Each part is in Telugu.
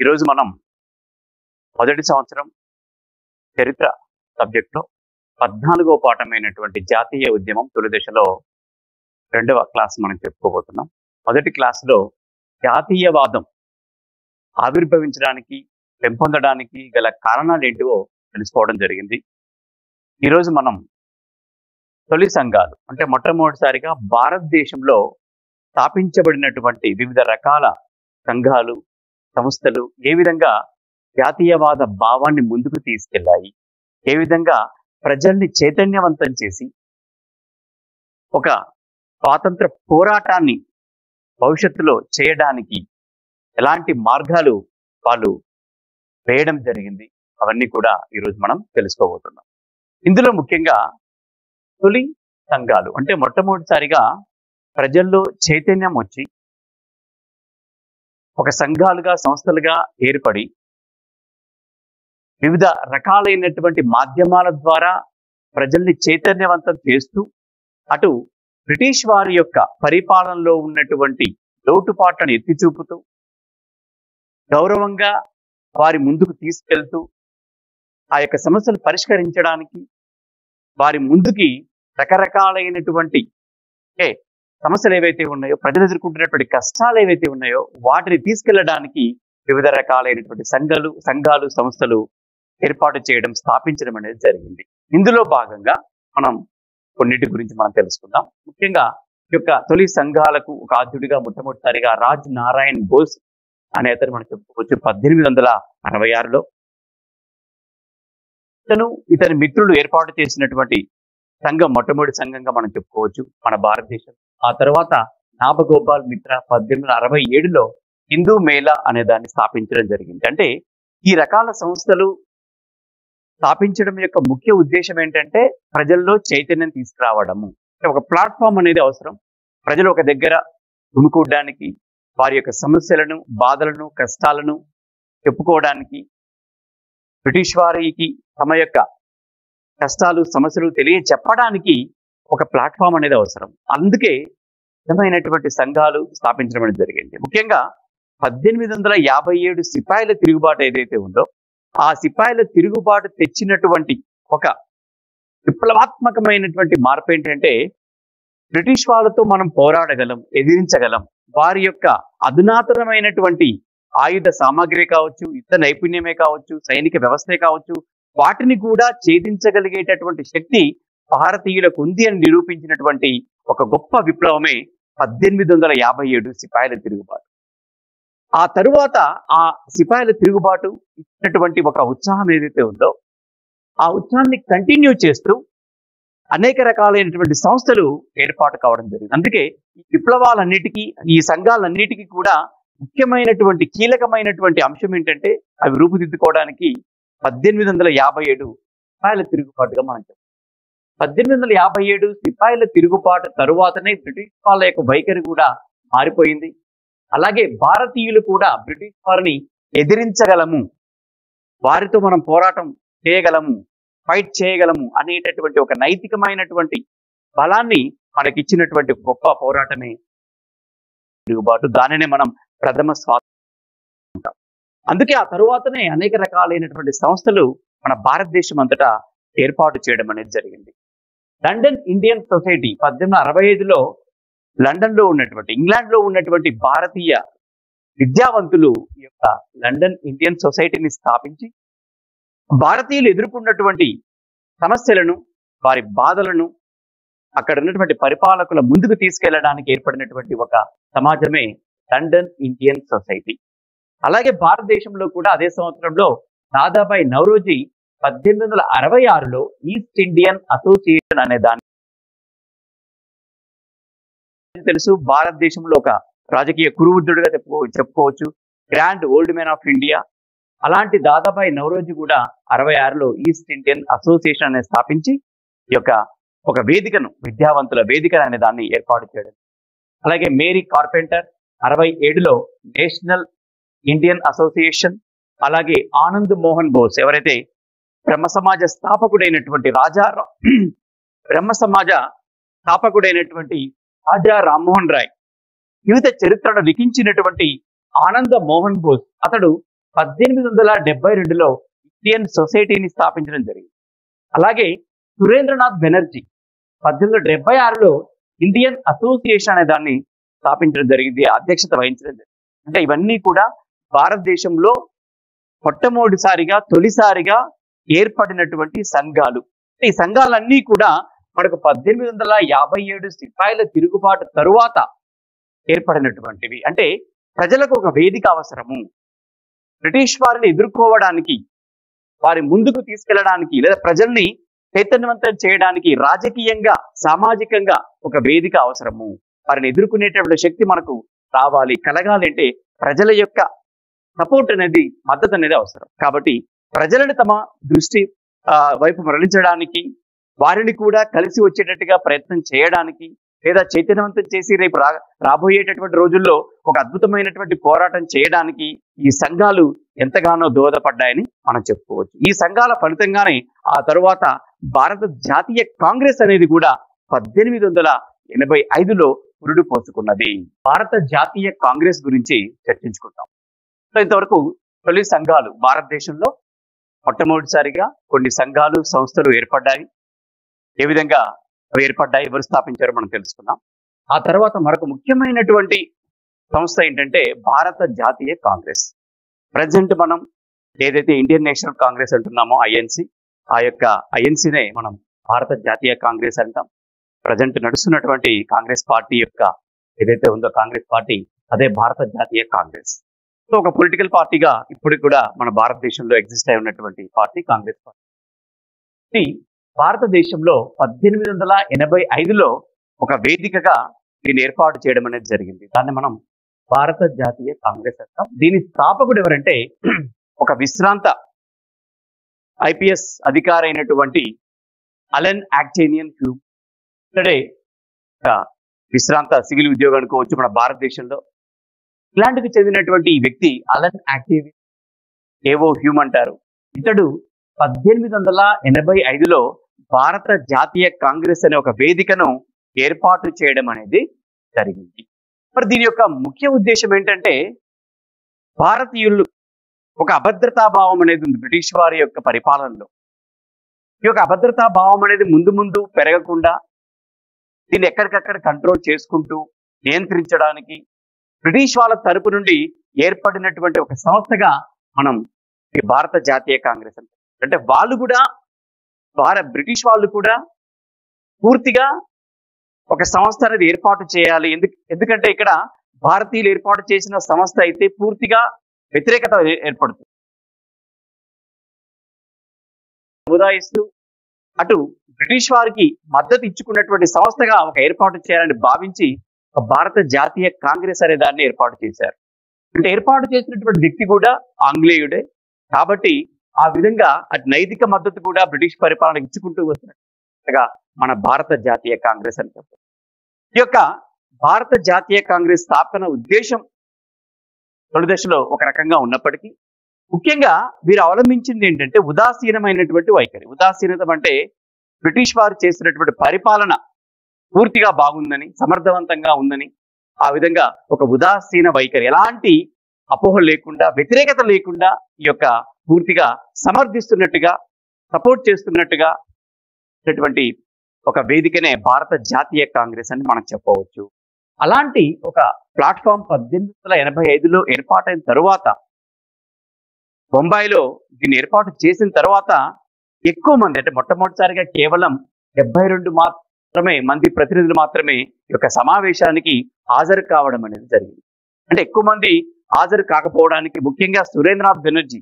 ఈరోజు మనం మొదటి సంవత్సరం చరిత్ర సబ్జెక్ట్లో పద్నాలుగో పాఠమైనటువంటి జాతీయ ఉద్యమం తొలి దశలో రెండవ క్లాస్ మనం చెప్పుకోబోతున్నాం. మొదటి క్లాసులో జాతీయవాదం ఆవిర్భవించడానికి పెంపొందడానికి గల కారణాలు ఏంటివో తెలుసుకోవడం జరిగింది. ఈరోజు మనం తొలి సంఘాలు అంటే మొట్టమొదటిసారిగా భారతదేశంలో స్థాపించబడినటువంటి వివిధ రకాల సంఘాలు సంస్థలు ఏ విధంగా జాతీయవాద భావాన్ని ముందుకు తీసుకెళ్ళాయి ఏ విధంగా ప్రజల్ని చైతన్యవంతం చేసి ఒక స్వాతంత్ర పోరాటాన్ని భవిష్యత్తులో చేయడానికి ఎలాంటి మార్గాలు వాళ్ళు వేయడం జరిగింది అవన్నీ కూడా ఈరోజు మనం తెలుసుకోబోతున్నాం. ఇందులో ముఖ్యంగా తొలి సంఘాలు అంటే మొట్టమొదటిసారిగా ప్రజల్లో చైతన్యం వచ్చి ఒక సంఘాలుగా సంస్థలుగా ఏర్పడి వివిధ రకాలైనటువంటి మాధ్యమాల ద్వారా ప్రజల్ని చైతన్యవంతం చేస్తూ అటు బ్రిటిష్ వారి యొక్క పరిపాలనలో ఉన్నటువంటి లోటుపాట్లను ఎత్తి చూపుతూ గౌరవంగా వారి ముందుకు తీసుకెళ్తూ ఆ యొక్క సమస్యలు పరిష్కరించడానికి వారి ముందుకి రకరకాలైనటువంటి ఏ సమస్యలు ఏవైతే ఉన్నాయో ప్రజలు ఎదుర్కొంటున్నటువంటి కష్టాలు ఏవైతే ఉన్నాయో వాటిని తీసుకెళ్ళడానికి వివిధ రకాలైనటువంటి సంఘాలు సంఘాలు సంస్థలు ఏర్పాటు చేయడం స్థాపించడం అనేది జరిగింది. ఇందులో భాగంగా మనం కొన్నిటి గురించి మనం తెలుసుకుందాం. ముఖ్యంగా ఈ యొక్క తొలి సంఘాలకు ఒక ఆద్యుడిగా మొట్టమొదటిసారిగా రాజ్ నారాయణ్ బోస్ అనే అతను మనం చెప్పుకోవచ్చు. పద్దెనిమిది వందల అరవై ఆరులో. ఇతను ఇతని మిత్రులు ఏర్పాటు చేసినటువంటి సంఘం మొట్టమొదటి సంఘంగా మనం చెప్పుకోవచ్చు మన భారతదేశం. ఆ తర్వాత నాభగోపాల్ మిత్ర పద్దెనిమిది వందల అరవై ఏడులో హిందూ మేళా అనే దాన్ని స్థాపించడం జరిగింది. అంటే ఈ రకాల సంస్థలు స్థాపించడం యొక్క ముఖ్య ఉద్దేశం ఏంటంటే ప్రజల్లో చైతన్యం తీసుకురావడము. అంటే ఒక ప్లాట్ఫామ్ అనేది అవసరం. ప్రజలు ఒక దగ్గర గుమికూడడానికి వారి యొక్క సమస్యలను బాధలను కష్టాలను చెప్పుకోవడానికి బ్రిటిష్ వారికి తమ యొక్క కష్టాలు సమస్యలు తెలియ చెప్పడానికి ఒక ప్లాట్ఫామ్ అనేది అవసరం. అందుకే విధమైనటువంటి సంఘాలు స్థాపించడం అనేది జరిగింది. ముఖ్యంగా పద్దెనిమిది వందల యాభై ఏడు సిపాయిల తిరుగుబాటు ఏదైతే ఉందో ఆ సిపాయిల తిరుగుబాటు తెచ్చినటువంటి ఒక విప్లవాత్మకమైనటువంటి మార్పు ఏంటంటే బ్రిటిష్ వాళ్ళతో మనం పోరాడగలం ఎదిరించగలం. వారి యొక్క అధునాతనమైనటువంటి ఆయుధ సామాగ్రి కావచ్చు యుద్ధ నైపుణ్యమే కావచ్చు సైనిక వ్యవస్థే కావచ్చు వాటిని కూడా ఛేదించగలిగేటటువంటి శక్తి భారతీయులకు ఉంది అని నిరూపించినటువంటి ఒక గొప్ప విప్లవమే పద్దెనిమిది వందల యాభై ఏడు సిపాయిల తిరుగుబాటు. ఆ తరువాత ఆ సిపాయిల తిరుగుబాటు ఇచ్చినటువంటి ఒక ఉత్సాహం ఏదైతే ఉందో ఆ ఉత్సాహాన్ని కంటిన్యూ చేస్తూ అనేక రకాలైనటువంటి సంస్థలు ఏర్పాటు కావడం జరిగింది. అందుకే ఈ విప్లవాలన్నిటికీ ఈ సంఘాలన్నిటికీ కూడా ముఖ్యమైనటువంటి కీలకమైనటువంటి అంశం ఏంటంటే అవి రూపుదిద్దుకోవడానికి పద్దెనిమిది వందల యాభై ఏడు సిపాయిల తిరుగుబాటుగా మనం చెప్తాం పద్దెనిమిది వందల యాభై ఏడు సిపాయిల తిరుగుబాటు తరువాతనే బ్రిటిష్ వాళ్ళ యొక్క వైఖరి కూడా మారిపోయింది. అలాగే భారతీయులు కూడా బ్రిటిష్ వారిని ఎదిరించగలము. వారితో మనం పోరాటం చేయగలము ఫైట్ చేయగలము అనేటటువంటి ఒక నైతికమైనటువంటి బలాన్ని మనకిచ్చినటువంటి గొప్ప పోరాటమే. తిరుగుబాటు దానినే మనం ప్రథమ స్వాతంత్రం అందుకే ఆ తరువాతనే అనేక రకాలైనటువంటి సంస్థలు మన భారతదేశం అంతటా ఏర్పాటు చేయడం అనేది జరిగింది. లండన్ ఇండియన్ సొసైటీ పద్దెనిమిది అరవై ఐదులో లండన్లో ఉన్నటువంటి ఇంగ్లాండ్లో ఉన్నటువంటి భారతీయ విద్యావంతులు ఈ యొక్క లండన్ ఇండియన్ సొసైటీని స్థాపించి భారతీయులు ఎదుర్కొన్నటువంటి సమస్యలను వారి బాధలను అక్కడ ఉన్నటువంటి పరిపాలకుల ముందుకు తీసుకెళ్ళడానికి ఏర్పడినటువంటి ఒక సమాజమే లండన్ ఇండియన్ సొసైటీ. అలాగే భారతదేశంలో కూడా అదే సంవత్సరంలో దాదాబాయి నవరోజీ పద్దెనిమిది వందల అరవై ఆరులో ఈస్ట్ ఇండియన్ అసోసియేషన్ అనే దాన్ని తెలుసు. భారతదేశంలో ఒక రాజకీయ కురువృద్ధుడిగా చెప్పుకో చెప్పుకోవచ్చు. Grand old man of India. అలాంటి దాదాబాయి నవరోజీ కూడా అరవై ఆరులో ఈస్ట్ ఇండియన్ అసోసియేషన్ అనేది స్థాపించి ఈ యొక్క ఒక వేదికను విద్యావంతుల వేదిక అనే దాన్ని ఏర్పాటు చేయడం. అలాగే మేరీ కార్పెంటర్ అరవై ఏడులో నేషనల్ ఇండియన్ అసోసియేషన్ అలాగే ఆనంద్ మోహన్ బోస్ ఎవరైతే బ్రహ్మ సమాజ స్థాపకుడైనటువంటి రాజా బ్రహ్మ సమాజ స్థాపకుడైనటువంటి రాజా రామ్మోహన్ రాయ్ జీవిత చరిత్రను లిఖించినటువంటి ఆనంద మోహన్ బోస్ అతడు పద్దెనిమిది వందల డెబ్బై రెండులో ఇండియన్ సొసైటీని స్థాపించడం జరిగింది. అలాగే సురేంద్రనాథ్ బెనర్జీ పద్దెనిమిది వందల డెబ్బై ఆరులో ఇండియన్ అసోసియేషన్ అనే దాన్ని స్థాపించడం జరిగింది అధ్యక్షత వహించడం జరిగింది. అంటే ఇవన్నీ కూడా భారతదేశంలో మొట్టమొదటిసారిగా తొలిసారిగా ఏర్పడినటువంటి సంఘాలు. ఈ సంఘాలన్నీ కూడా మనకు పద్దెనిమిది వందల యాభై ఏడు సిపాయిల తిరుగుబాటు తరువాత ఏర్పడినటువంటివి. అంటే ప్రజలకు ఒక వేదిక అవసరము. బ్రిటిష్ వారిని ఎదుర్కోవడానికి వారి ముందుకు తీసుకెళ్ళడానికి లేదా ప్రజల్ని చైతన్యవంతం చేయడానికి రాజకీయంగా సామాజికంగా ఒక వేదిక అవసరము. వారిని ఎదుర్కొనేటటువంటి శక్తి మనకు రావాలి. కలగాలి అంటే ప్రజల యొక్క సపోర్ట్ అనేది మద్దతు అనేది అవసరం. కాబట్టి ప్రజలను తమ దృష్టి వైపు మరలించడానికి వారిని కూడా కలిసి వచ్చేటట్టుగా ప్రయత్నం చేయడానికి లేదా చైతన్యవంతం చేసి రేపు రా రాబోయేటటువంటి రోజుల్లో ఒక అద్భుతమైనటువంటి పోరాటం చేయడానికి ఈ సంఘాలు ఎంతగానో దోహదపడ్డాయని మనం చెప్పుకోవచ్చు. ఈ సంఘాల ఫలితంగానే ఆ తరువాత భారత జాతీయ కాంగ్రెస్ అనేది కూడా పద్దెనిమిది వందల ఎనభై ఐదులో పురుడు పోసుకున్నది. భారత జాతీయ కాంగ్రెస్ గురించి చర్చించుకుంటాం సో ఇంతవరకు తొలి సంఘాలు భారతదేశంలో మొట్టమొదటిసారిగా కొన్ని సంఘాలు సంస్థలు ఏర్పడ్డాయి. ఏ విధంగా అవి ఏర్పడ్డాయి ఎవరు స్థాపించారో మనం తెలుసుకున్నాం ఆ తర్వాత మరొక ముఖ్యమైనటువంటి సంస్థ ఏంటంటే భారత జాతీయ కాంగ్రెస్. ప్రజెంట్ మనం ఏదైతే ఇండియన్ నేషనల్ కాంగ్రెస్ అంటున్నామో ఐఎన్సి ఆ యొక్క ఐఎన్సీనే మనం భారత జాతీయ కాంగ్రెస్ అంటాం. ప్రజెంట్ నడుస్తున్నటువంటి కాంగ్రెస్ పార్టీ యొక్క ఏదైతే ఉందో కాంగ్రెస్ పార్టీ అదే భారత జాతీయ కాంగ్రెస్. సో ఒక పొలిటికల్ పార్టీగా ఇప్పుడు కూడా మన భారతదేశంలో ఎగ్జిస్ట్ అయి ఉన్నటువంటి పార్టీ కాంగ్రెస్ పార్టీ. భారతదేశంలో పద్దెనిమిది వందల ఎనభై ఐదులో ఒక వేదికగా దీన్ని ఏర్పాటు చేయడం అనేది జరిగింది. దాన్ని మనం భారత జాతీయ కాంగ్రెస్ అంటాం. దీని స్థాపకుడు ఎవరంటే ఒక విశ్రాంత ఐపీఎస్ అధికారి అయినటువంటి అలెన్ యాక్టేనియన్ హ్యూ ఇతడే విశ్రాంత సివిల్ ఉద్యోగానికి వచ్చి మన భారతదేశంలో ఇలాంటికి చెందినటువంటి వ్యక్తి అలన్ యాక్టివ్ ఏవో హ్యూమ్ అంటారు. ఇతడు పద్దెనిమిది వందల ఎనభై ఐదులో భారత జాతీయ కాంగ్రెస్ అనే ఒక వేదికను ఏర్పాటు చేయడం అనేది జరిగింది. మరి దీని యొక్క ముఖ్య ఉద్దేశం ఏంటంటే భారతీయులు ఒక అభద్రతా భావం అనేది ఉంది బ్రిటిష్ వారి యొక్క పరిపాలనలో. ఈ యొక్క అభద్రతా భావం అనేది ముందు ముందు పెరగకుండా దీన్ని ఎక్కడికక్కడ కంట్రోల్ చేసుకుంటూ నియంత్రించడానికి బ్రిటిష్ వాళ్ళ తరపు నుండి ఏర్పడినటువంటి ఒక సంస్థగా మనం భారత జాతీయ కాంగ్రెస్ అంటే. అంటే వాళ్ళు కూడా భారత బ్రిటిష్ వాళ్ళు కూడా పూర్తిగా ఒక సంస్థ అనేది ఏర్పాటు చేయాలి. ఎందుకు ఎందుకంటే ఇక్కడ భారతీయులు ఏర్పాటు చేసిన సంస్థ అయితే పూర్తిగా వ్యతిరేకత ఏర్పడుతుంది. సముదాయిస్తూ అటు బ్రిటిష్ వారికి మద్దతు ఇచ్చుకున్నటువంటి సంస్థగా ఒక ఏర్పాటు చేయాలని భావించి భారత జాతీయ కాంగ్రెస్ అనే దాన్ని ఏర్పాటు చేశారు. అంటే ఏర్పాటు చేసినటువంటి వ్యక్తి కూడా ఆంగ్లేయుడే. కాబట్టి ఆ విధంగా అటు నైతిక మద్దతు కూడా బ్రిటిష్ పరిపాలన ఇచ్చుకుంటూ వస్తున్నట్టుగా మన భారత జాతీయ కాంగ్రెస్ అని చెప్పారు ఈ యొక్క భారత జాతీయ కాంగ్రెస్ స్థాపన ఉద్దేశం తొలి దశలో ఒక రకంగా ఉన్నప్పటికీ ముఖ్యంగా వీరు అవలంబించింది ఏంటంటే ఉదాసీనమైనటువంటి వైఖరి. ఉదాసీనత అంటే బ్రిటిష్ వారు చేసినటువంటి పరిపాలన పూర్తిగా బాగుందని సమర్థవంతంగా ఉందని ఆ విధంగా ఒక ఉదాసీన వైఖరి ఎలాంటి అపోహ లేకుండా వ్యతిరేకత లేకుండా ఈ యొక్క పూర్తిగా సమర్థిస్తున్నట్టుగా సపోర్ట్ చేస్తున్నట్టుగా అటువంటి ఒక వేదికనే భారత జాతీయ కాంగ్రెస్ అని మనం చెప్పవచ్చు. అలాంటి ఒక ప్లాట్ఫామ్ పద్దెనిమిది వందల ఎనభై ఐదులో ఏర్పాటైన తరువాత బొంబాయిలో దీన్ని ఏర్పాటు చేసిన తర్వాత ఎక్కువ మంది అంటే మొట్టమొదటిసారిగా కేవలం డెబ్బై రెండు మాత్రమే మంది ప్రతినిధులు మాత్రమే ఈ యొక్క సమావేశానికి హాజరు కావడం అనేది జరిగింది. అంటే ఎక్కువ మంది హాజరు కాకపోవడానికి ముఖ్యంగా సురేంద్రనాథ్ బెనర్జీ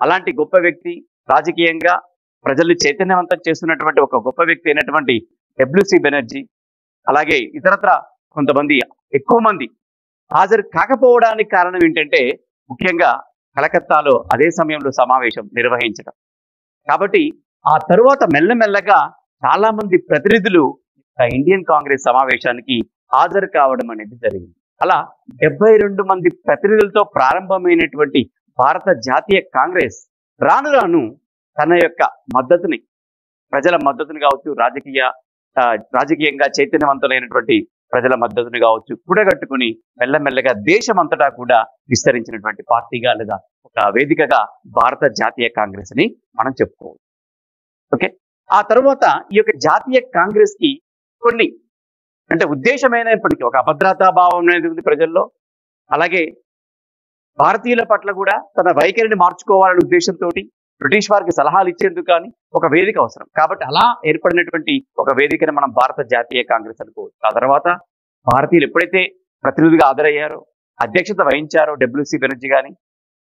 అలాంటి గొప్ప వ్యక్తి రాజకీయంగా ప్రజల్ని చైతన్యవంతం చేస్తున్నటువంటి ఒక గొప్ప వ్యక్తి అయినటువంటి డబ్ల్యూసి బెనర్జీ అలాగే ఇతరత్ర కొంతమంది ఎక్కువ మంది హాజరు కాకపోవడానికి కారణం ఏంటంటే ముఖ్యంగా కలకత్తాలో అదే సమయంలో సమావేశం నిర్వహించడం. కాబట్టి ఆ తరువాత మెల్లమెల్లగా చాలా మంది ప్రతినిధులు ఇండియన్ కాంగ్రెస్ సమావేశానికి హాజరు కావడం అనేది జరిగింది. అలా డెబ్బై రెండు మంది ప్రతినిధులతో ప్రారంభమైనటువంటి భారత జాతీయ కాంగ్రెస్ రాను రాను తన యొక్క మద్దతుని ప్రజల మద్దతుని కావచ్చు రాజకీయ రాజకీయంగా చైతన్యవంతులైనటువంటి ప్రజల మద్దతుని కావచ్చు కూడగట్టుకుని మెల్లమెల్లగా దేశమంతటా కూడా విస్తరించినటువంటి పార్టీగా లేదా ఒక వేదికగా భారత జాతీయ కాంగ్రెస్ అని మనం చెప్పుకోవచ్చు. ఓకే? ఆ తర్వాత ఈ యొక్క జాతీయ కాంగ్రెస్కి కొన్ని అంటే ఉద్దేశమైనప్పటికీ ఒక అభద్రతా భావం అనేది ఉంది ప్రజల్లో. అలాగే భారతీయుల పట్ల కూడా తన వైఖరిని మార్చుకోవాలనే ఉద్దేశంతో బ్రిటిష్ వారికి సలహాలు ఇచ్చేందుకు కానీ ఒక వేదిక అవసరం. కాబట్టి అలా ఏర్పడినటువంటి ఒక వేదికని మనం భారత జాతీయ కాంగ్రెస్ అనుకోవచ్చు. ఆ తర్వాత భారతీయులు ఎప్పుడైతే ప్రతినిధిగా హాజరయ్యారో అధ్యక్షత వహించారో డబ్ల్యూసి బెనర్జీ కానీ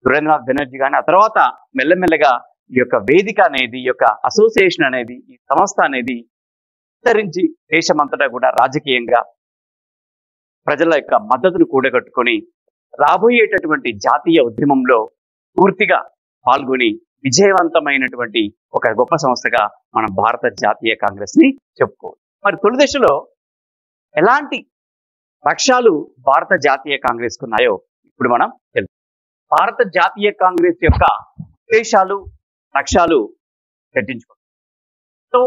సురేంద్రనాథ్ బెనర్జీ కానీ ఆ తర్వాత మెల్లమెల్లగా ఈ యొక్క వేదిక అనేది ఈ యొక్క అసోసియేషన్ అనేది ఈ సంస్థ అనేది విస్తరించి దేశమంతటా కూడా రాజకీయంగా ప్రజల యొక్క మద్దతును కూడగట్టుకొని రాబోయేటటువంటి జాతీయ ఉద్యమంలో పూర్తిగా పాల్గొని విజయవంతమైనటువంటి ఒక గొప్ప సంస్థగా మనం భారత జాతీయ కాంగ్రెస్ని చెప్పుకోవచ్చు. మరి తొలి దశలో ఎలాంటి లక్ష్యాలు భారత జాతీయ కాంగ్రెస్ ఉన్నాయో ఇప్పుడు మనం తెలుసు భారత జాతీయ కాంగ్రెస్ యొక్క ఉద్దేశాలు లక్ష్యాలు చర్చించుకుంటాం సో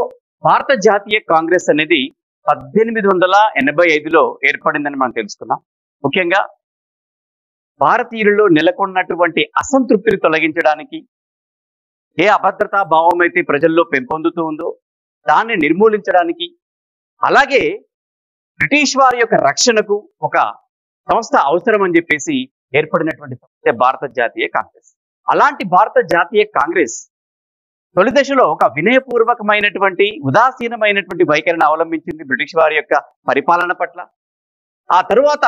భారత జాతీయ కాంగ్రెస్ అనేది పద్దెనిమిది వందల ఎనభై ఐదులో ఏర్పడిందని మనం తెలుసుకున్నాం ముఖ్యంగా భారతీయులలో నెలకొన్నటువంటి అసంతృప్తిని తొలగించడానికి ఏ అభద్రతా భావం అయితే ప్రజల్లో పెంపొందుతూ ఉందో దాన్ని నిర్మూలించడానికి అలాగే బ్రిటిష్ వారి యొక్క రక్షణకు ఒక సంస్థ అవసరం అని చెప్పేసి ఏర్పడినటువంటి భారత జాతీయ కాంగ్రెస్. అలాంటి భారత జాతీయ కాంగ్రెస్ తొలి దశలో ఒక వినయపూర్వకమైనటువంటి ఉదాసీనమైనటువంటి వైఖరిని అవలంబించింది బ్రిటిష్ వారి యొక్క పరిపాలన పట్ల. ఆ తరువాత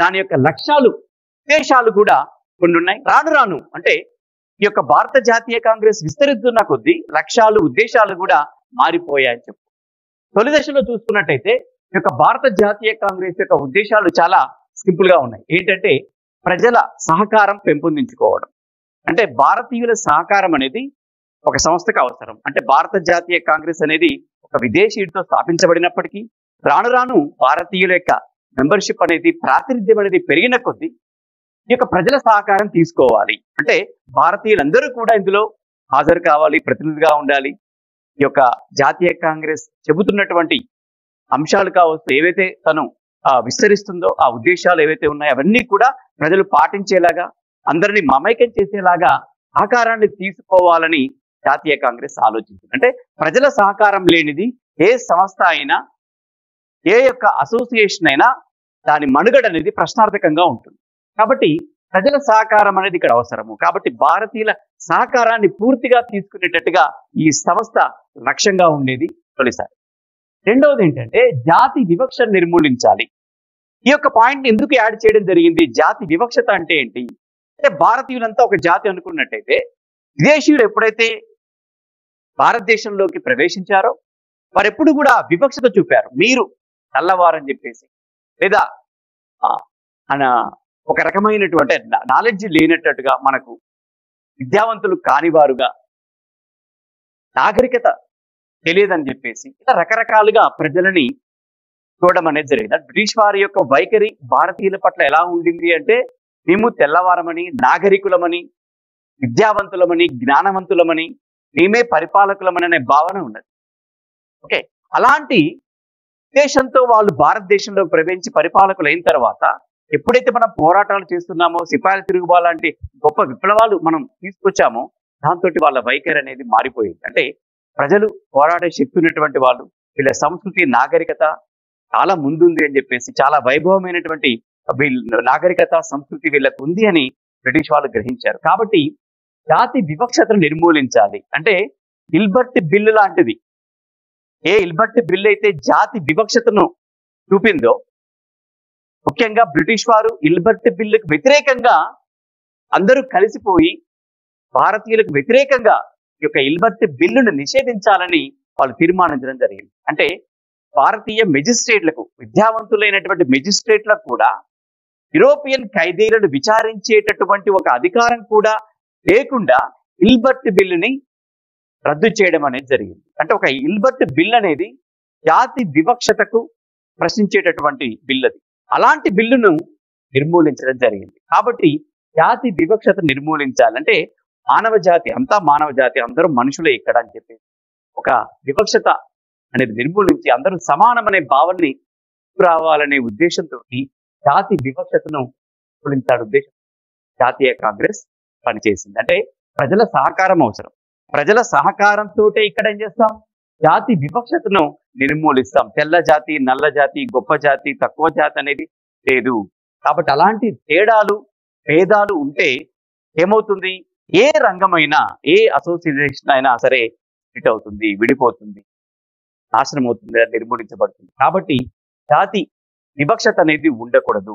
దాని యొక్క లక్ష్యాలు ఉద్దేశాలు కూడా కొన్ని ఉన్నాయి. రాను రాను అంటే ఈ యొక్క భారత జాతీయ కాంగ్రెస్ విస్తరిస్తున్న కొద్దీ లక్ష్యాలు ఉద్దేశాలు కూడా మారిపోయాయని చెప్పు. తొలి దశలో చూసుకున్నట్టయితే ఈ యొక్క భారత జాతీయ కాంగ్రెస్ యొక్క ఉద్దేశాలు చాలా సింపుల్గా ఉన్నాయి. ఏంటంటే ప్రజల సహకారం పెంపొందించుకోవడం. అంటే భారతీయుల సహకారం అనేది ఒక సంస్థకు అవసరం. అంటే భారత జాతీయ కాంగ్రెస్ అనేది ఒక విదేశీయుడితో స్థాపించబడినప్పటికీ రాను రాను భారతీయుల యొక్క మెంబర్షిప్ అనేది ప్రాతినిధ్యం అనేది పెరిగిన కొద్దీ ఈ యొక్క ప్రజల సహకారం తీసుకోవాలి. అంటే భారతీయులందరూ కూడా ఇందులో హాజరు కావాలి ప్రతినిధిగా ఉండాలి. ఈ యొక్క జాతీయ కాంగ్రెస్ చెబుతున్నటువంటి అంశాలు కావచ్చు ఏవైతే తను ఆ, విస్తరిస్తుందో ఆ ఉద్దేశాలు ఏవైతే ఉన్నాయో అవన్నీ కూడా ప్రజలు పాటించేలాగా అందరినీ మమైకం చేసేలాగా ఆకారాన్ని తీసుకోవాలని జాతీయ కాంగ్రెస్ ఆలోచించింది. అంటే ప్రజల సహకారం లేనిది ఏ సంస్థ అయినా ఏ యొక్క అసోసియేషన్ అయినా దాని మనుగడ అనేది ప్రశ్నార్థకంగా ఉంటుంది. కాబట్టి ప్రజల సహకారం అనేది ఇక్కడ అవసరము. కాబట్టి భారతీయుల సహకారాన్ని పూర్తిగా తీసుకునేటట్టుగా ఈ సంస్థ లక్ష్యంగా ఉండేది తొలిసారి. రెండవది ఏంటంటే జాతి వివక్ష నిర్మూలించాలి. ఈ యొక్క పాయింట్ ఎందుకు యాడ్ చేయడం జరిగింది? జాతి వివక్షత అంటే ఏంటి? అంటే భారతీయులంతా ఒక జాతి అనుకున్నట్టయితే విదేశీయుడు ఎప్పుడైతే భారతదేశంలోకి ప్రవేశించారో వారు ఎప్పుడు కూడా వివక్షత చూపారు. మీరు తెల్లవారని చెప్పేసి. లేదా ఆ, అన ఒక రకమైనటువంటి నాలెడ్జ్ లేనట్టుగా మనకు విద్యావంతులు కానివారుగా నాగరికత తెలియదని చెప్పేసి ఇలా రకరకాలుగా ప్రజలని చూడడం అనేది జరిగింది. బ్రిటిష్ వారి యొక్క వైఖరి భారతీయుల పట్ల ఎలా ఉండింది అంటే మేము తెల్లవారమని నాగరికులమని విద్యావంతులమని జ్ఞానవంతులమని మేమే పరిపాలకులమని అనే భావన ఉన్నది. ఓకే? అలాంటి ఉద్దేశంతో వాళ్ళు భారతదేశంలో ప్రవేశించి పరిపాలకులు అయిన తర్వాత ఎప్పుడైతే మనం పోరాటాలు చేస్తున్నామో సిపాయిల తిరుగుబా లాంటి గొప్ప విప్లవాలు మనం తీసుకొచ్చామో దాంతో వాళ్ళ వైఖరి అనేది మారిపోయింది. అంటే ప్రజలు పోరాడే శక్తి ఉన్నటువంటి వాళ్ళు వీళ్ళ సంస్కృతి నాగరికత చాలా ముందుంది అని చెప్పేసి చాలా వైభవమైనటువంటి వీళ్ళ నాగరికత సంస్కృతి వీళ్ళకు ఉంది అని బ్రిటిష్ వాళ్ళు గ్రహించారు. కాబట్టి జాతి వివక్షతను నిర్మూలించాలి. అంటే ఇల్బర్ట్ బిల్లు లాంటిది. ఏ ఇల్బర్ట్ బిల్లు అయితే జాతి వివక్షతను చూపిందో ముఖ్యంగా బ్రిటిష్ వారు ఇల్బర్ట్ బిల్లుకు వ్యతిరేకంగా అందరూ కలిసిపోయి భారతీయులకు వ్యతిరేకంగా ఈ యొక్క ఇల్బర్ట్ బిల్లును నిషేధించాలని వాళ్ళు తీర్మానించడం జరిగింది. అంటే భారతీయ మెజిస్ట్రేట్లకు విద్యావంతులైనటువంటి మెజిస్ట్రేట్లకు కూడా యూరోపియన్ ఖైదీలను విచారించేటటువంటి ఒక అధికారం కూడా లేకుండా ఇల్బర్ట్ బిల్లుని రద్దు చేయడం అనేది జరిగింది. అంటే ఒక ఇల్బర్ట్ బిల్ అనేది జాతి వివక్షతకు ప్రశ్నించేటటువంటి బిల్ అది. అలాంటి బిల్లును నిర్మూలించడం జరిగింది. కాబట్టి జాతి వివక్షత నిర్మూలించాలంటే మానవ జాతి అంతా మానవ జాతి అందరూ మనుషులే ఇక్కడ అని చెప్పి ఒక వివక్షత అనేది నిర్మూలించి అందరూ సమానమనే భావనని రావాలనే ఉద్దేశంతో జాతి వివక్షతను ఉద్దేశం. జాతీయ కాంగ్రెస్ పనిచేసింది. అంటే ప్రజల సహకారం అవసరం. ప్రజల సహకారంతో ఇక్కడ ఏం చేస్తాం? జాతి వివక్షతను నిర్మూలిస్తాం. తెల్ల జాతి నల్ల జాతి గొప్ప జాతి తక్కువ జాతి అనేది లేదు. కాబట్టి అలాంటి తేడాలు భేదాలు ఉంటే ఏమవుతుంది? ఏ రంగమైనా ఏ అసోసియేషన్ అయినా సరే హిట్ అవుతుంది విడిపోతుంది నాశనం అవుతుంది నిర్మూలించబడుతుంది. కాబట్టి జాతి వివక్షత అనేది ఉండకూడదు.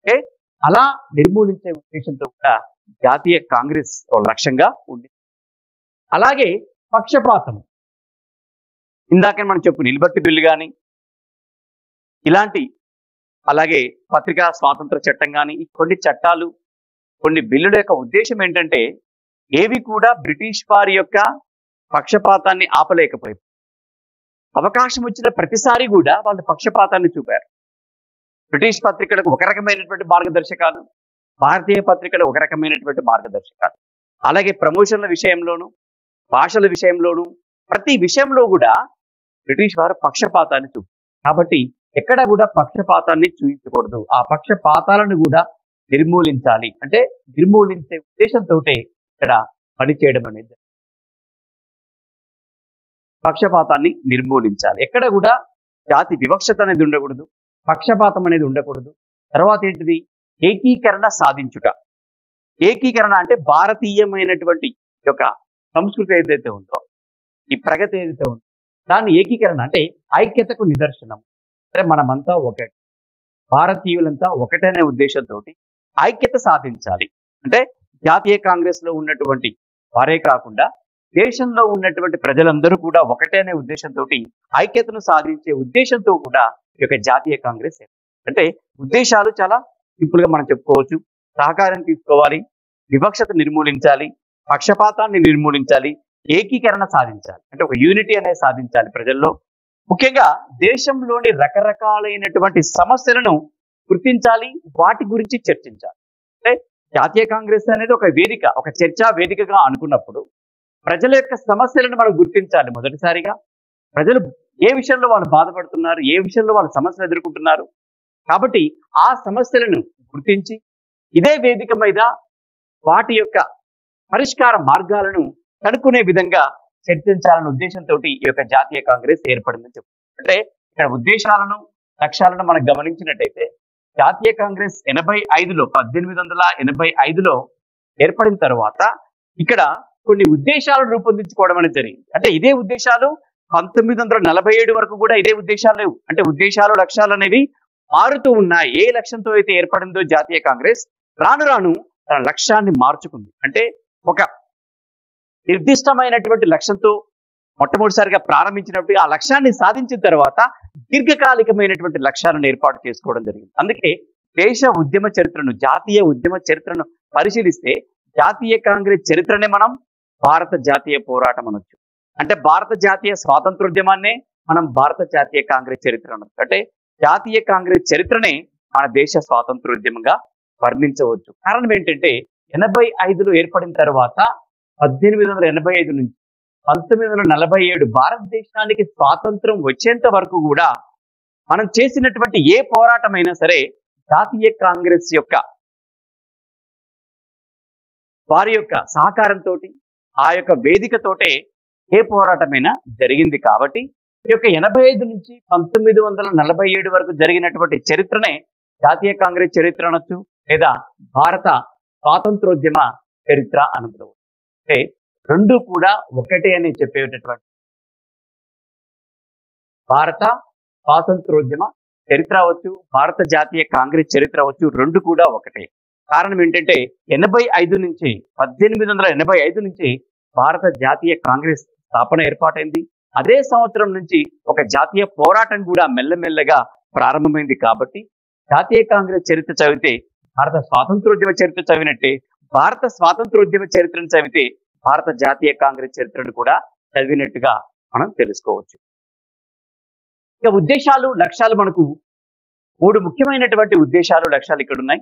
ఓకే? అలా నిర్మూలించే ఉద్దేశంతో కూడా జాతీయ కాంగ్రెస్ లక్ష్యంగా ఉంది అలాగే పక్షపాతం. ఇందాక మనం చెప్పు నిలబట్టి బిల్లు కానీ ఇలాంటి అలాగే పత్రికా స్వాతంత్ర చట్టం కానీ కొన్ని చట్టాలు కొన్ని బిల్లుల యొక్క ఉద్దేశం ఏంటంటే ఏవి కూడా బ్రిటిష్ వారి యొక్క పక్షపాతాన్ని ఆపలేకపోయాయి అవకాశం వచ్చిన ప్రతిసారి కూడా వాళ్ళు పక్షపాతాన్ని చూపారు. బ్రిటిష్ పత్రికలకు ఒక రకమైనటువంటి మార్గదర్శకాలు భారతీయ పత్రికలు ఒక రకమైనటువంటి మార్గదర్శకాలు. అలాగే ప్రమోషన్ల విషయంలోనూ భాషల విషయంలోనూ ప్రతి విషయంలో కూడా బ్రిటిష్ వారు పక్షపాతాన్ని చూపారు కాబట్టి ఎక్కడ కూడా పక్షపాతాన్ని చూపించకూడదు ఆ పక్షపాతాలను కూడా నిర్మూలించాలి. అంటే నిర్మూలించే ఉద్దేశంతో ఇక్కడ పనిచేయడం అనేది. పక్షపాతాన్ని నిర్మూలించాలి. ఎక్కడ కూడా జాతి వివక్షత అనేది ఉండకూడదు. పక్షపాతం అనేది ఉండకూడదు. తర్వాత ఏంటిది? ఏకీకరణ సాధించుట. ఏకీకరణ అంటే భారతీయమైనటువంటి యొక్క సంస్కృతి ఏదైతే ఉందో ఈ ప్రగతి ఏదైతే ఉందో దాన్ని ఏకీకరణ అంటే ఐక్యతకు నిదర్శనం. అంటే మనమంతా ఒకటి భారతీయులంతా ఒకటనే ఉద్దేశంతో ఐక్యత సాధించాలి. అంటే జాతీయ కాంగ్రెస్లో ఉన్నటువంటి వారే కాకుండా దేశంలో ఉన్నటువంటి ప్రజలందరూ కూడా ఒకటే అనే ఉద్దేశంతో ఐక్యతను సాధించే ఉద్దేశంతో కూడా ఈ యొక్క జాతీయ కాంగ్రెస్ అంటే ఉద్దేశాలు చాలా సింపుల్గా మనం చెప్పుకోవచ్చు. సహకారం తీసుకోవాలి వివక్షత నిర్మూలించాలి పక్షపాతాన్ని నిర్మూలించాలి ఏకీకరణ సాధించాలి. అంటే ఒక యూనిటీ అనేది సాధించాలి ప్రజల్లో. ముఖ్యంగా దేశంలోని రకరకాలైనటువంటి సమస్యలను గుర్తించాలి వాటి గురించి చర్చించాలి. అంటే జాతీయ కాంగ్రెస్ అనేది ఒక వేదిక ఒక చర్చా వేదికగా అనుకున్నప్పుడు ప్రజల యొక్క సమస్యలను మనం గుర్తించాలి మొదటిసారిగా. ప్రజలు ఏ విషయంలో వాళ్ళు బాధపడుతున్నారు ఏ విషయంలో వాళ్ళు సమస్యలు ఎదుర్కొంటున్నారు కాబట్టి ఆ సమస్యలను గుర్తించి ఇదే వేదిక మీద వాటి యొక్క పరిష్కార మార్గాలను కనుక్కునే విధంగా చర్చించాలనే ఉద్దేశంతో ఈ యొక్క జాతీయ కాంగ్రెస్ ఏర్పడిందని చెప్పు. అంటే ఇక్కడ ఉద్దేశాలను లక్ష్యాలను మనం గమనించినట్టయితే జాతీయ కాంగ్రెస్ ఎనభై ఐదులో పద్దెనిమిది వందల ఎనభై ఐదులో ఏర్పడిన తర్వాత ఇక్కడ కొన్ని ఉద్దేశాలను రూపొందించుకోవడం అనేది జరిగింది. అంటే ఇదే ఉద్దేశాలు పంతొమ్మిది వందల నలభై ఏడు వరకు కూడా ఇదే ఉద్దేశాలు లేవు. అంటే ఉద్దేశాలు లక్ష్యాలు అనేవి మారుతూ ఉన్న ఏ లక్ష్యంతో అయితే ఏర్పడిందో జాతీయ కాంగ్రెస్ రాను రాను తన లక్ష్యాన్ని మార్చుకుంది. అంటే ఒక నిర్దిష్టమైనటువంటి లక్ష్యంతో మొట్టమొదటిసారిగా ప్రారంభించినప్పుడు ఆ లక్ష్యాన్ని సాధించిన తర్వాత దీర్ఘకాలికమైనటువంటి లక్ష్యాలను ఏర్పాటు చేసుకోవడం జరిగింది. అందుకే దేశ ఉద్యమ చరిత్రను జాతీయ ఉద్యమ చరిత్రను పరిశీలిస్తే జాతీయ కాంగ్రెస్ చరిత్రనే మనం భారత జాతీయ పోరాటం అనొచ్చు. అంటే భారత జాతీయ స్వాతంత్రోద్యమాన్నే మనం భారత జాతీయ కాంగ్రెస్ చరిత్ర అనొచ్చు. అంటే జాతీయ కాంగ్రెస్ చరిత్రనే మన దేశ స్వాతంత్రోద్యమంగా వర్ణించవచ్చు. కారణం ఏంటంటే ఎనభై ఐదులో ఏర్పడిన తర్వాత పద్దెనిమిది వందల ఎనభై ఐదు నుంచి పంతొమ్మిది వందల నలభై ఏడు భారతదేశానికి స్వాతంత్రం వచ్చేంత వరకు కూడా మనం చేసినటువంటి ఏ పోరాటమైనా సరే జాతీయ కాంగ్రెస్ యొక్క వారి యొక్క సహకారంతో ఆ యొక్క వేదికతోటే ఏ పోరాటమైనా జరిగింది కాబట్టి ఈ యొక్క ఎనభై ఐదు నుంచి పంతొమ్మిది వందల నలభై ఏడు వరకు జరిగినటువంటి చరిత్రనే జాతీయ కాంగ్రెస్ చరిత్ర అనొచ్చు లేదా భారత స్వాతంత్రోద్యమ చరిత్ర అనవచ్చు అంటే రెండు కూడా ఒకటే అని చెప్పేటటువంటి భారత స్వాతంత్రోద్యమ చరిత్ర అవచ్చు భారత జాతీయ కాంగ్రెస్ చరిత్ర అవచ్చు రెండు కూడా ఒకటే. కారణం ఏంటంటే ఎనభై ఐదు నుంచి పద్దెనిమిది వందల ఎనభై ఐదు నుంచి భారత జాతీయ కాంగ్రెస్ స్థాపన ఏర్పాటైంది. అదే సంవత్సరం నుంచి ఒక జాతీయ పోరాటం కూడా మెల్లమెల్లగా ప్రారంభమైంది కాబట్టి జాతీయ కాంగ్రెస్ చరిత్ర చదివితే భారత స్వాతంత్రోద్యమ చరిత్ర చదివినట్టే భారత స్వాతంత్రోద్యమ చరిత్రను చదివితే భారత జాతీయ కాంగ్రెస్ చరిత్రను కూడా చదివినట్టుగా మనం తెలుసుకోవచ్చు. ఇక ఉద్దేశాలు లక్ష్యాలు మనకు మూడు ముఖ్యమైనటువంటి ఉద్దేశాలు లక్ష్యాలు ఇక్కడ ఉన్నాయి.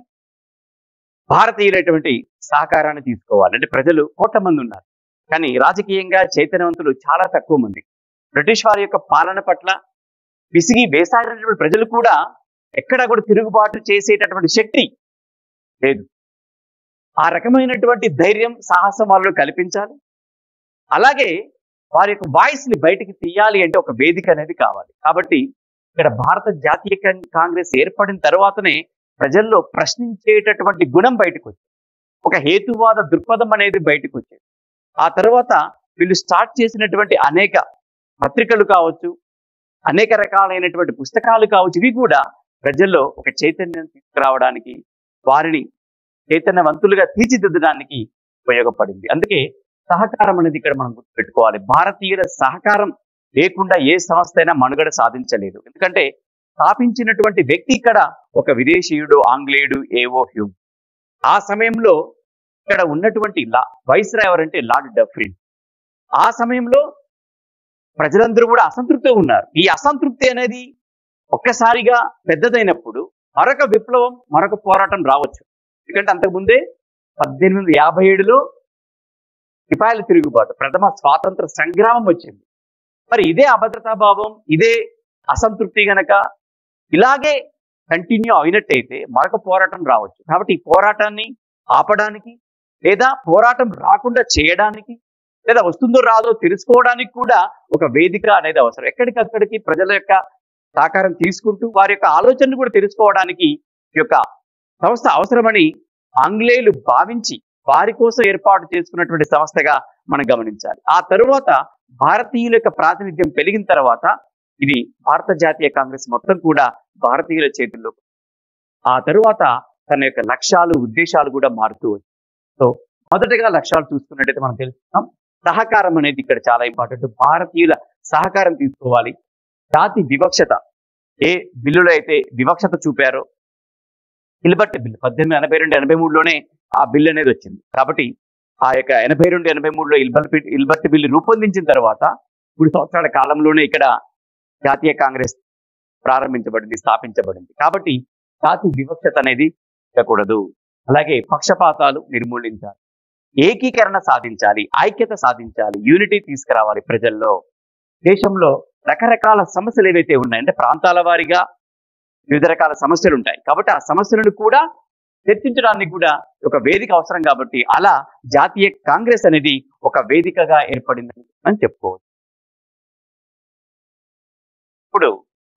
భారతీయులైనటువంటి సహకారాన్ని తీసుకోవాలి. అంటే ప్రజలు కోట్ల మంది ఉన్నారు. కానీ రాజకీయంగా చైతన్యవంతులు చాలా తక్కువ మంది. బ్రిటిష్ వారి యొక్క పాలన పట్ల విసిగి వేసాడినటువంటి ప్రజలు కూడా ఎక్కడ కూడా తిరుగుబాటు చేసేటటువంటి శక్తి లేదు. ఆ రకమైనటువంటి ధైర్యం సాహసం వాళ్ళు కల్పించాలి. అలాగే వారి యొక్క వాయిస్ని బయటికి తీయాలి అంటే ఒక వేదిక అనేది కావాలి. కాబట్టి ఇక్కడ భారత జాతీయ కాంగ్రెస్ ఏర్పడిన తర్వాతనే ప్రజల్లో ప్రశ్నించేటటువంటి గుణం బయటకు వచ్చింది ఒక హేతువాద దృక్పథం అనేది బయటకు వచ్చింది ఆ తర్వాత వీళ్ళు స్టార్ట్ చేసినటువంటి అనేక పత్రికలు కావచ్చు అనేక రకాలైనటువంటి పుస్తకాలు కావచ్చు ఇవి కూడా ప్రజల్లో ఒక చైతన్యం తీసుకురావడానికి వారిని చైతన్యవంతులుగా తీర్చిదిద్దడానికి ఉపయోగపడింది. అందుకే సహకారం అనేది ఇక్కడ మనం గుర్తుపెట్టుకోవాలి. భారతీయుల సహకారం లేకుండా ఏ సంస్థ అయినా మనుగడ సాధించలేదు. ఎందుకంటే స్థాపించినటువంటి వ్యక్తి ఇక్కడ ఒక విదేశీయుడు ఆంగ్లేయుడు ఏవో హ్యూమ్ ఆ సమయంలో ఇక్కడ ఉన్నటువంటి లా వైస్రాయ్ ఎవరంటే లార్డ్ డఫ్రిన్. ఆ సమయంలో ప్రజలందరూ కూడా అసంతృప్తి ఉన్నారు. ఈ అసంతృప్తి అనేది ఒక్కసారిగా పెద్దదైనప్పుడు మరొక విప్లవం మరొక పోరాటం రావచ్చు. ఎందుకంటే అంతకుముందే పద్దెనిమిది వందల యాభై ఏడులో సిపాయిల తిరుగుబాటు ప్రథమ స్వాతంత్ర సంగ్రామం వచ్చింది. మరి ఇదే అభద్రతా భావం ఇదే అసంతృప్తి గనక ఇలాగే కంటిన్యూ అయినట్టయితే మరొక పోరాటం రావచ్చు. కాబట్టి ఈ పోరాటాన్ని ఆపడానికి లేదా పోరాటం రాకుండా చేయడానికి లేదా వస్తుందో రాదో తెలుసుకోవడానికి కూడా ఒక వేదిక అనేది అవసరం. ఎక్కడికక్కడికి ప్రజల యొక్క సహకారం తీసుకుంటూ వారి యొక్క ఆలోచనలు కూడా తెలుసుకోవడానికి ఈ యొక్క సంస్థ అవసరమని ఆంగ్లేయులు భావించి వారి కోసం ఏర్పాటు చేసుకున్నటువంటి సంస్థగా మనం గమనించాలి. ఆ తరువాత భారతీయుల యొక్క ప్రాతినిధ్యం పెరిగిన తర్వాత ఇది భారత జాతీయ కాంగ్రెస్ మొత్తం కూడా భారతీయుల చేతుల్లో. ఆ తరువాత తన యొక్క లక్ష్యాలు ఉద్దేశాలు కూడా మారుతూ సో మొదటగా లక్ష్యాలు చూసుకున్నట్టయితే మనం తెలుసుకున్నాం సహకారం అనేది ఇక్కడ చాలా ఇంపార్టెంట్. భారతీయుల సహకారం తీసుకోవాలి. జాతి వివక్షత. ఏ బిల్లులో అయితే వివక్షత చూపారో హిల్బర్ట్ బిల్లు పద్దెనిమిది ఎనభై రెండు ఎనభై మూడులోనే ఆ బిల్లు అనేది వచ్చింది. కాబట్టి ఆ యొక్క ఎనభై రెండు ఎనభై మూడులో ఇల్బర్ట్ ఇల్బర్ట్ బిల్లు రూపొందించిన తర్వాత మూడు సంవత్సరాల కాలంలోనే ఇక్కడ జాతీయ కాంగ్రెస్ ప్రారంభించబడింది స్థాపించబడింది. కాబట్టి జాతి వివక్షత అనేది ఉండకూడదు. అలాగే పక్షపాతాలు నిర్మూలించాలి. ఏకీకరణ సాధించాలి ఐక్యత సాధించాలి యూనిటీ తీసుకురావాలి ప్రజల్లో. దేశంలో రకరకాల సమస్యలు ఏవైతే ఉన్నాయి అంటే ప్రాంతాల వారీగా వివిధ రకాల సమస్యలు ఉంటాయి. కాబట్టి ఆ సమస్యలను కూడా చర్చించడానికి కూడా ఒక వేదిక అవసరం కాబట్టి అలా జాతీయ కాంగ్రెస్ అనేది ఒక వేదికగా ఏర్పడిందని అని చెప్పుకోవచ్చు. ఇప్పుడు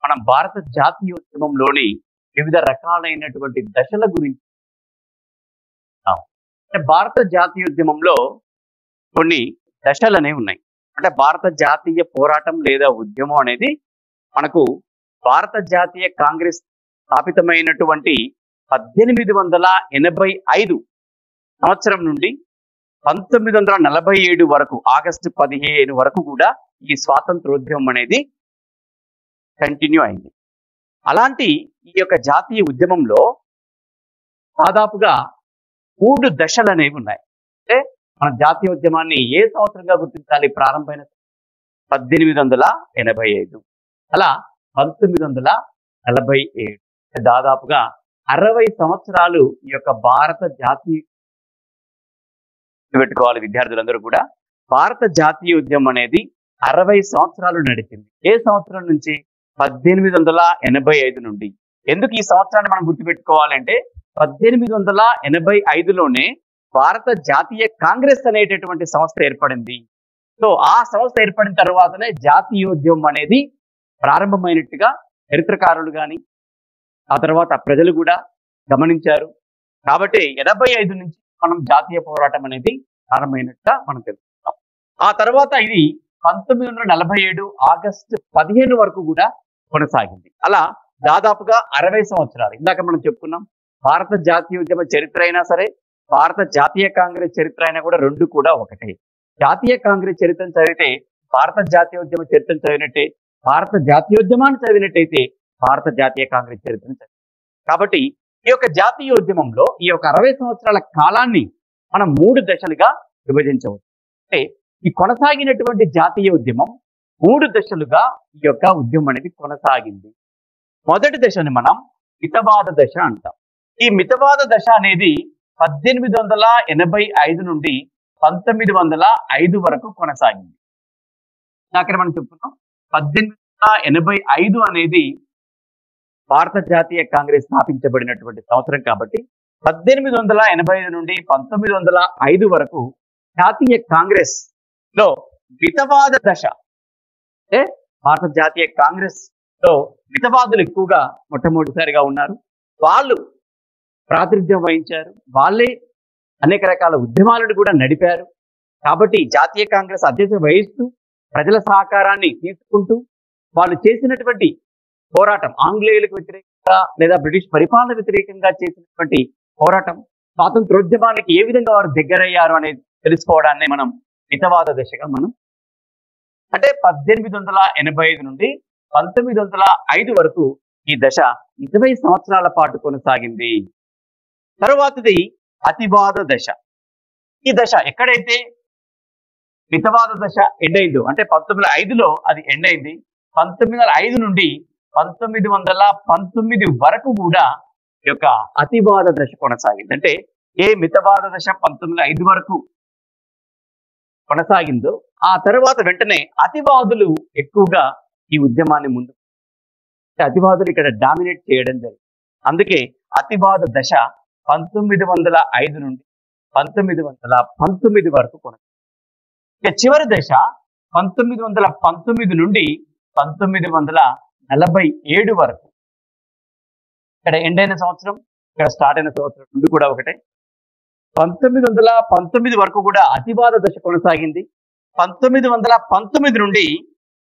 మనం భారత జాతీయోద్యమంలోని వివిధ రకాలైనటువంటి దశల గురించి భారత జాతీయోద్యమంలో కొన్ని దశలు అనేవి ఉన్నాయి. అంటే భారత జాతీయ పోరాటం లేదా ఉద్యమం అనేది మనకు భారత జాతీయ కాంగ్రెస్ స్థాపితమైనటువంటి పద్దెనిమిది వందల ఎనభై ఐదు సంవత్సరం నుండి పంతొమ్మిది వందల నలభై ఏడు వరకు ఆగస్టు పదిహేను వరకు కూడా ఈ స్వాతంత్రోద్యమం అనేది కంటిన్యూ అయింది. అలాంటి ఈ యొక్క జాతీయ ఉద్యమంలో దాదాపుగా మూడు దశలు అనేవి ఉన్నాయి. అంటే మన జాతీయ ఉద్యమాన్ని ఏ సంవత్సరంగా గుర్తించాలి? ప్రారంభమైన పద్దెనిమిది వందల ఎనభై ఐదు. అలా పంతొమ్మిది వందల నలభై ఏడు. దాదాపుగా అరవై సంవత్సరాలు ఈ యొక్క భారత జాతీయ పెట్టుకోవాలి విద్యార్థులందరూ కూడా. భారత జాతీయ ఉద్యమం అనేది అరవై సంవత్సరాలు నడిచింది. ఏ సంవత్సరం నుంచి? పద్దెనిమిది వందల ఎనభై ఐదు నుండి. ఎందుకు ఈ సంవత్సరాన్ని మనం గుర్తుపెట్టుకోవాలంటే పద్దెనిమిది వందల ఎనభై ఐదులోనే భారత జాతీయ కాంగ్రెస్ అనేటటువంటి సంస్థ ఏర్పడింది. సో ఆ సంస్థ ఏర్పడిన తర్వాతనే జాతీయోద్యమం అనేది ప్రారంభమైనట్టుగా చరిత్రకారులు కానీ ఆ తర్వాత ప్రజలు కూడా గమనించారు. కాబట్టి ఎనభై ఐదు నుంచి మనం జాతీయ పోరాటం అనేది ప్రారంభమైనట్టుగా మనం తెలుసుకుంటాం ఆ తర్వాత ఇది పంతొమ్మిది వందల నలభై ఏడు ఆగస్టు పదిహేను వరకు కూడా కొనసాగింది. అలా దాదాపుగా అరవై సంవత్సరాలు. ఇందాక మనం చెప్పుకున్నాం భారత జాతీయ ఉద్యమ చరిత్ర అయినా సరే భారత జాతీయ కాంగ్రెస్ చరిత్ర అయినా కూడా రెండు కూడా ఒకటే. జాతీయ కాంగ్రెస్ చరిత్రను చదివితే భారత జాతీయ ఉద్యమ చరిత్రను చదివినట్టే భారత జాతీయోద్యమాన్ని చదివినట్టయితే భారత జాతీయ కాంగ్రెస్ చరిత్రను చదివి కాబట్టి ఈ యొక్క జాతీయ ఉద్యమంలో ఈ యొక్క అరవై సంవత్సరాల కాలాన్ని మనం మూడు దశలుగా విభజించవచ్చు. అంటే ఈ కొనసాగినటువంటి జాతీయ ఉద్యమం మూడు దశలుగా ఈ యొక్క ఉద్యమం అనేది కొనసాగింది. మొదటి దశని మనం మితవాద దశ అంటాం. ఈ మితవాద దశ అనేది పద్దెనిమిది వందల ఎనభై ఐదు నుండి పంతొమ్మిది వందల ఐదు వరకు కొనసాగింది. అక్కడ మనం చెప్పుకున్నాం పద్దెనిమిది వందల ఎనభై ఐదు అనేది భారత జాతీయ కాంగ్రెస్ స్థాపించబడినటువంటి సంవత్సరం కాబట్టి పద్దెనిమిది వందల ఎనభై ఐదు నుండి పంతొమ్మిది వందల ఐదు వరకు జాతీయ కాంగ్రెస్లో మితవాద దశ. అంటే భారత జాతీయ కాంగ్రెస్లో మితవాదులు ఎక్కువగా మొట్టమొదటిసారిగా ఉన్నారు. వాళ్ళు ప్రాతినిధ్యం వహించారు. వాళ్ళే అనేక రకాల ఉద్యమాలను కూడా నడిపారు. కాబట్టి జాతీయ కాంగ్రెస్ అధ్యక్షత వహిస్తూ ప్రజల సహకారాన్ని తీసుకుంటూ వాళ్ళు చేసినటువంటి పోరాటం ఆంగ్లేయులకు వ్యతిరేకంగా లేదా బ్రిటిష్ పరిపాలన వ్యతిరేకంగా చేసినటువంటి పోరాటం స్వాతంత్రోద్యమానికి ఏ విధంగా వారు దగ్గరయ్యారు అనేది తెలుసుకోవడాన్ని మనం మితవాద దశగా మనం అంటే పద్దెనిమిది వందల ఎనభై ఐదు నుండి పంతొమ్మిది వందల ఐదు వరకు ఈ దశ ఇరవై సంవత్సరాల పాటు కొనసాగింది. తరువాతది అతివాద దశ. ఈ దశ ఎక్కడైతే? మితవాద దశ ఎండ్ అయిందో అంటే పంతొమ్మిది వందల ఐదులో అది ఎండ్ అయింది పంతొమ్మిది వందల ఐదు నుండి పంతొమ్మిది వందల పంతొమ్మిది వరకు కూడా ఈ యొక్క అతివాద దశ కొనసాగింది. అంటే ఏ మితవాద దశ పంతొమ్మిది ఐదు వరకు కొనసాగిందో ఆ తర్వాత వెంటనే అతివాదులు ఎక్కువగా ఈ ఉద్యమాన్ని ముందు అతివాదులు ఇక్కడ డామినేట్ చేయడం జరిగింది. అందుకే అతివాద దశ పంతొమ్మిది వందల ఐదు నుండి పంతొమ్మిది వందల పంతొమ్మిది వరకు కొనసాగింది. ఇక చివరి దశ పంతొమ్మిది వందల పంతొమ్మిది నుండి పంతొమ్మిది వందల నలభై ఏడు వరకు. ఇక్కడ ఎండ్ అయిన సంవత్సరం ఇక్కడ స్టార్ట్ అయిన సంవత్సరం నుండి కూడా ఒకటే. పంతొమ్మిది వందల పంతొమ్మిది వరకు కూడా అతివాద దశ కొనసాగింది. పంతొమ్మిది వందల పంతొమ్మిది నుండి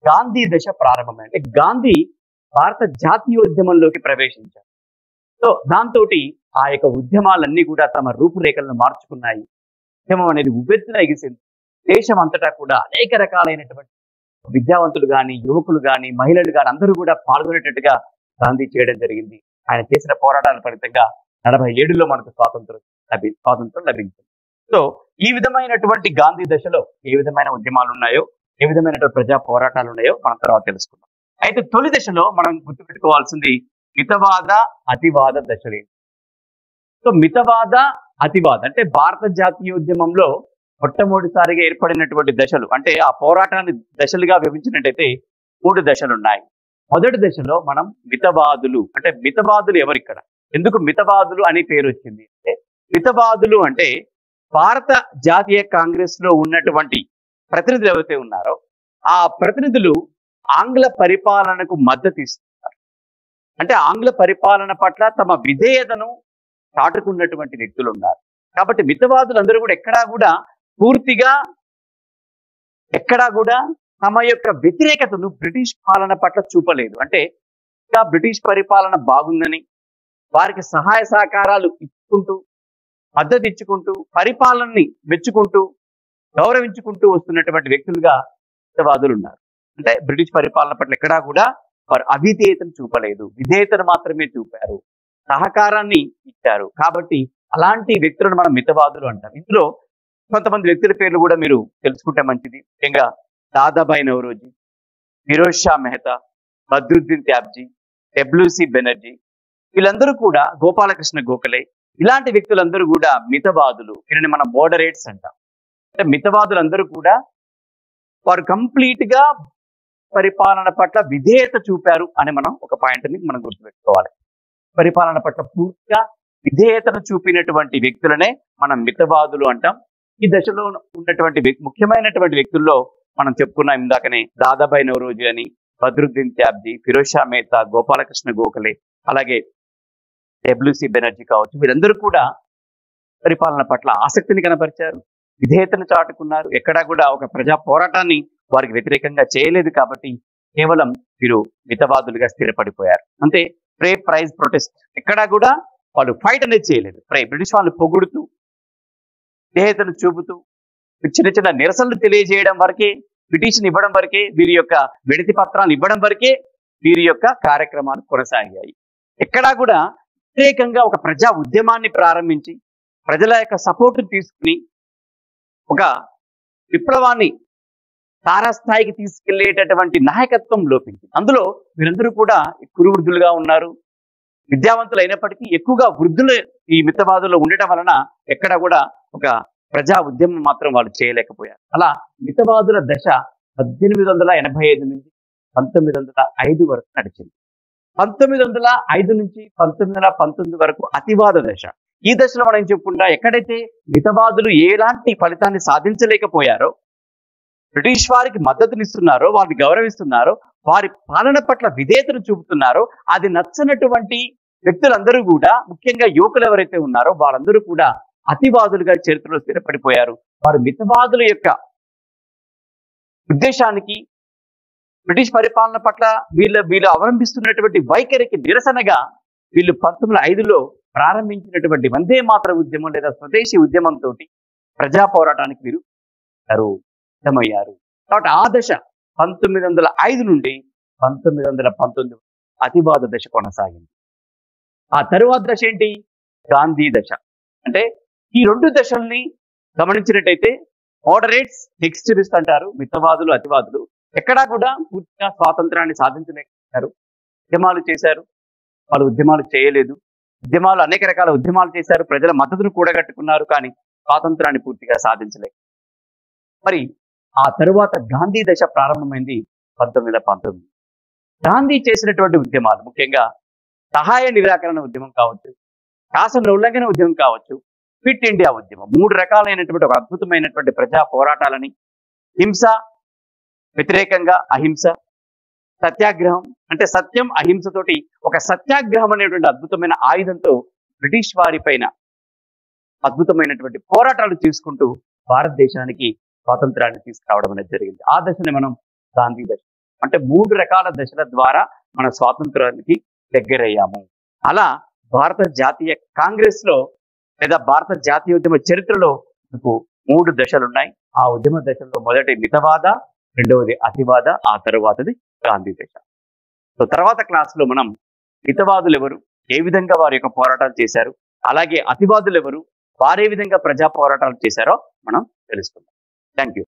గాంధీ దశ ప్రారంభమైంది. గాంధీ భారత జాతీయోద్యమంలోకి ప్రవేశించారు. సో దాంతో ఆ యొక్క ఉద్యమాలన్నీ కూడా తమ రూపురేఖలను మార్చుకున్నాయి. ఉద్యమం అనేది ఉపెత్తున ఎగిసింది. దేశం అంతటా కూడా అనేక రకాలైనటువంటి విద్యావంతులు కానీ యువకులు కానీ మహిళలు కానీ అందరూ కూడా పాల్గొనేటట్టుగా గాంధీ చేయడం జరిగింది. ఆయన చేసిన పోరాటాల ఫలితంగా నలభై ఏడులో మనకు స్వాతంత్రం లభి స్వాతంత్రం లభించింది. సో ఈ విధమైనటువంటి గాంధీ దశలో ఏ విధమైన ఉద్యమాలు ఉన్నాయో ఏ విధమైనటువంటి ప్రజా పోరాటాలు ఉన్నాయో మనం తర్వాత తెలుసుకుందాం. అయితే తొలి దశలో మనం గుర్తుపెట్టుకోవాల్సింది మితవాద అతివాద దశలు. సో మితవాద అతివాద అంటే భారత జాతీయోద్యమంలో మొట్టమొదటిసారిగా ఏర్పడినటువంటి దశలు. అంటే ఆ పోరాటాన్ని దశలుగా విభజించినట్టయితే మూడు దశలు ఉన్నాయి మొదటి దశలో మనం మితవాదులు. అంటే మితవాదులు ఎవరిక్కడ? ఎందుకు మితవాదులు అని పేరు వచ్చింది? అంటే మితవాదులు అంటే భారత జాతీయ కాంగ్రెస్లో ఉన్నటువంటి ప్రతినిధులు ఎవరైతే ఉన్నారో ఆ ప్రతినిధులు ఆంగ్ల పరిపాలనకు మద్దతు ఇస్తున్నారు అంటే ఆంగ్ల పరిపాలన పట్ల తమ విధేయతను చాటుకున్నటువంటి వ్యక్తులు ఉన్నారు కాబట్టి మితవాదులు అందరూ కూడా ఎక్కడా కూడా పూర్తిగా ఎక్కడా కూడా తమ యొక్క వ్యతిరేకతను బ్రిటిష్ పాలన పట్ల చూపలేదు. అంటే ఇంకా బ్రిటిష్ పరిపాలన బాగుందని వారికి సహాయ సహకారాలు ఇచ్చుకుంటూ మద్దతు ఇచ్చుకుంటూ పరిపాలనని మెచ్చుకుంటూ గౌరవించుకుంటూ వస్తున్నటువంటి వ్యక్తులుగా మితవాదులు ఉన్నారు అంటే బ్రిటిష్ పరిపాలన పట్ల ఎక్కడా కూడా వారు అవిధేయతను చూపలేదు. విధేయతను మాత్రమే చూపారు. సహకారాన్ని ఇచ్చారు. కాబట్టి అలాంటి వ్యక్తులను మనం మితవాదులు అంటాం. ఇందులో కొంతమంది వ్యక్తుల పేర్లు కూడా మీరు తెలుసుకుంటే మంచిది. ముఖ్యంగా దాదాబాయి నవరోజీ ఫిరోజ్ షా మెహతా బద్రుద్దీన్ త్యాబ్జీ డబ్ల్యూసి బెనర్జీ వీళ్ళందరూ కూడా గోపాలకృష్ణ గోఖలే. ఇలాంటి వ్యక్తులందరూ కూడా మితవాదులు. వీరిని మనం మోడరేట్స్ అంటాం. అంటే మితవాదులందరూ కూడా వారు కంప్లీట్గా పరిపాలన పట్ల విధేయత చూపారు అని మనం ఒక పాయింట్ని మనం గుర్తుపెట్టుకోవాలి. పరిపాలన పట్ల పూర్తిగా విధేయతను చూపినటువంటి వ్యక్తులనే మనం మితవాదులు అంటాం. ఈ దశలో ఉన్నటువంటి ముఖ్యమైనటువంటి వ్యక్తుల్లో మనం చెప్పుకున్నాం ఇందాకనే దాదాబాయి నవరోజు అని బద్రుద్దీన్ త్యాబ్జీ ఫిరోజ్ షా మేతా గోపాలకృష్ణ గోఖలే అలాగే డబ్ల్యూసి బెనర్జీ కావచ్చు వీరందరూ కూడా పరిపాలన పట్ల ఆసక్తిని కనపరిచారు విధేయతను చాటుకున్నారు ఎక్కడా కూడా ఒక ప్రజా పోరాటాన్ని వారికి వ్యతిరేకంగా చేయలేదు కాబట్టి కేవలం వీరు మితవాదులుగా స్థిరపడిపోయారు. అంతే ప్రే ప్రైజ్ ప్రొటెస్ట్. ఎక్కడా కూడా వాళ్ళు ఫైట్ అనేది చేయలేదు. ప్రే బ్రిటిష్ వాళ్ళు పొగుడుతూ విధేయతను చూపుతూ చిన్న చిన్న నిరసనలు తెలియజేయడం వరకే పిటిషన్ ఇవ్వడం వరకే వీరి యొక్క విడతి పత్రాలు ఇవ్వడం వరకే వీరి యొక్క కార్యక్రమాలు కొనసాగాయి. ఎక్కడా కూడా వ్యతిరేకంగా ఒక ప్రజా ఉద్యమాన్ని ప్రారంభించి ప్రజల యొక్క సపోర్ట్ తీసుకుని ఒక విప్లవాన్ని తారాస్థాయికి తీసుకెళ్ళేటటువంటి నాయకత్వం లోపించి అందులో వీరందరూ కూడా కురు వృద్ధులుగా ఉన్నారు. విద్యావంతులు అయినప్పటికీ ఎక్కువగా వృద్ధులు ఈ మితవాదుల్లో ఉండటం వలన ఎక్కడ కూడా ఒక ప్రజా ఉద్యమం మాత్రం వాళ్ళు చేయలేకపోయారు. అలా మితవాదుల దశ పద్దెనిమిది వందల ఎనభై ఐదు నుంచి పంతొమ్మిది వందల ఐదు వరకు నడిచింది. పంతొమ్మిది వందల ఐదు నుంచి పంతొమ్మిది వందల పంతొమ్మిది వరకు అతివాద దశ. ఈ దశలో మనం చెప్పుకుంటా? ఎక్కడైతే మితవాదులు ఎలాంటి ఫలితాన్ని సాధించలేకపోయారో బ్రిటిష్ వారికి మద్దతునిస్తున్నారో వారిని గౌరవిస్తున్నారో వారి పాలన పట్ల విధేయతను చూపుతున్నారో. అది నచ్చనటువంటి వ్యక్తులందరూ కూడా ముఖ్యంగా యువకులు ఎవరైతే ఉన్నారో వాళ్ళందరూ కూడా అతివాదులుగా చరిత్రలో స్థిరపడిపోయారు. వారు మితవాదుల యొక్క ఉద్దేశానికి బ్రిటిష్ పరిపాలన పట్ల వీళ్ళ వీళ్ళు అవలంబిస్తున్నటువంటి వైఖరికి నిరసనగా వీళ్ళు పంతొమ్మిది ఐదులో ప్రారంభించినటువంటి వందే మాత్ర ఉద్యమం లేదా స్వదేశీ ఉద్యమంతో ప్రజా పోరాటానికి వీరు గారు సిద్ధమయ్యారు. కాబట్టి ఆ దశ పంతొమ్మిది వందల ఐదు నుండి పంతొమ్మిది వందల పంతొమ్మిది అతివాద దశ కొనసాగింది. ఆ తరువాత దశ ఏంటి? గాంధీ దశ. అంటే ఈ రెండు దశల్ని గమనించినట్టయితే మోడరేట్స్ ఎక్స్ట్రీమిస్ట్ అంటారు మితవాదులు అతివాదులు ఎక్కడా కూడా పూర్తిగా స్వాతంత్రాన్ని సాధించలేకపోయారు. ఉద్యమాలు చేశారు. వాళ్ళు ఉద్యమాలు చేయలేదు. ఉద్యమాలు అనేక రకాల ఉద్యమాలు చేశారు. ప్రజల మద్దతును కూడగట్టుకున్నారు కానీ స్వాతంత్రాన్ని పూర్తిగా సాధించలేదు. మరి ఆ తరువాత గాంధీ దశ ప్రారంభమైంది పంతొమ్మిది వందల పంతొమ్మిది. గాంధీ చేసినటువంటి ఉద్యమాలు ముఖ్యంగా సహాయ నిరాకరణ ఉద్యమం కావచ్చు శాసన ఉల్లంఘన ఉద్యమం కావచ్చు ఫిట్ ఇండియా ఉద్యమం మూడు రకాలైనటువంటి ఒక అద్భుతమైనటువంటి ప్రజా పోరాటాలని హింస వ్యతిరేకంగా అహింస సత్యాగ్రహం అంటే సత్యం అహింసతోటి ఒక సత్యాగ్రహం అనేటువంటి అద్భుతమైన ఆయుధంతో బ్రిటిష్ వారి పైన అద్భుతమైనటువంటి పోరాటాలు తీసుకుంటూ భారతదేశానికి స్వాతంత్రాన్ని తీసుకురావడం అనేది జరిగింది. ఆ దశని మనం గాంధీ దశ. అంటే మూడు రకాల దశల ద్వారా మన స్వాతంత్రానికి దగ్గరయ్యాము. అలా భారత జాతీయ కాంగ్రెస్లో లేదా భారత జాతీయ ఉద్యమ చరిత్రలో మీకు మూడు దశలు ఉన్నాయి ఆ ఉద్యమ దశల్లో మొదటి మితవాద రెండవది అతివాద ఆ తరువాతది గాంధీ దశ. సో తర్వాత క్లాస్లో మనం మితవాదులు ఎవరు ఏ విధంగా వారి యొక్క పోరాటాలు చేశారు అలాగే అతివాదులు ఎవరు వారే విధంగా ప్రజా పోరాటాలు చేశారో మనం తెలుసుకుందాం. Thank you.